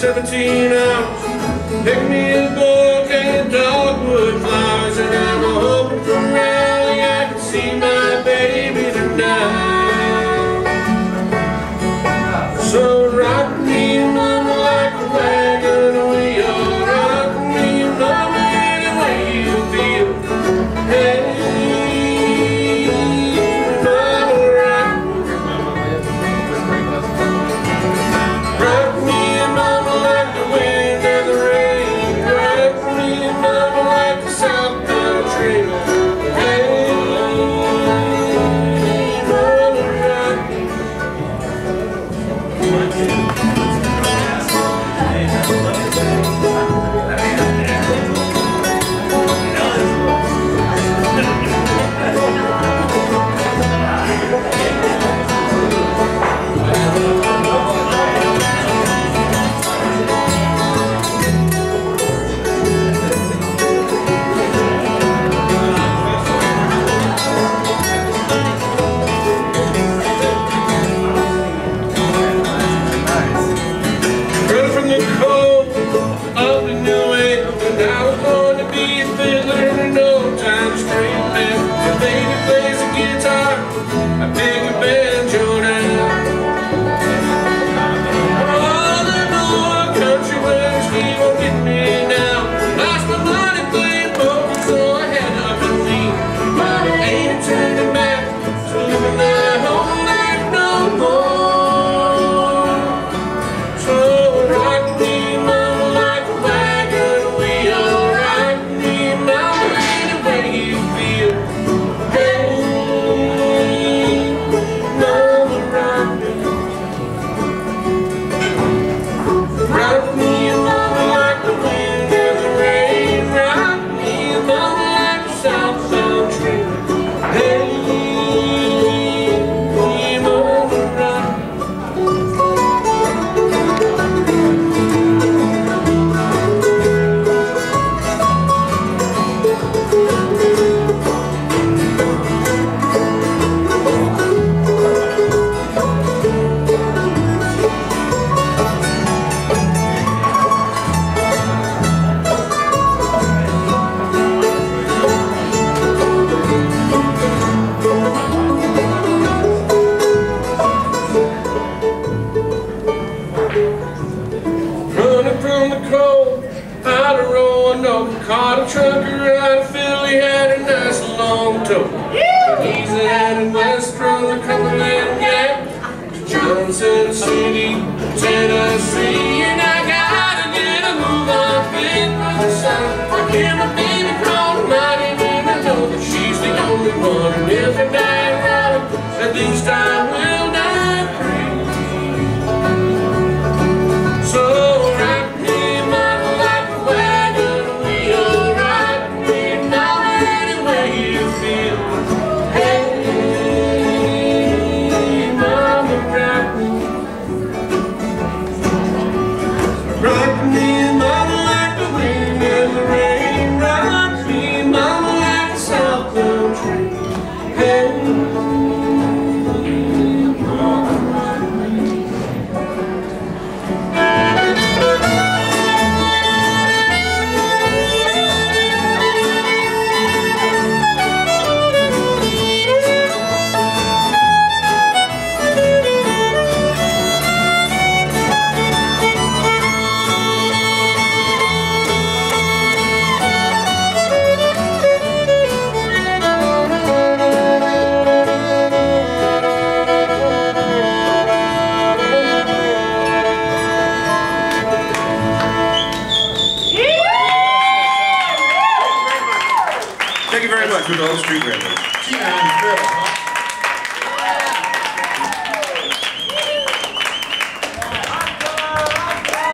17 hours. Pick me a book and Dogwood. out of Roanoke, caught a trucker out of Philly, had a nice long tote. He's out west from the Cumberland Gap, to Johnson City, Tennessee, and I gotta get a move on, big brother, son, I can't much for those street rappers. Yeah. earned?